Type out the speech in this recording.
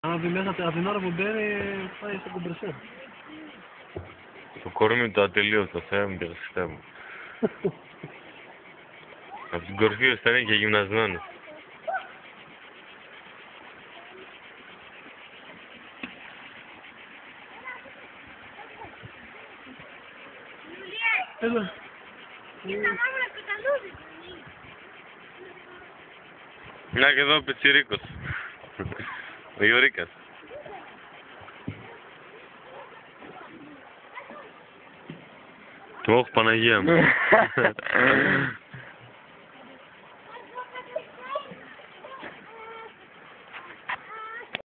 Αν δει μέσα από την ώρα που μπαίνει, πάει στο κομπρεσέρ. Το κορμί του ατελείωτο, Θεέ μου και Χριστέ μου. Από την κορφή ως ήταν και γυμνασμένος. Έλα. Να και εδώ ο Юрикас. Твох по ноге.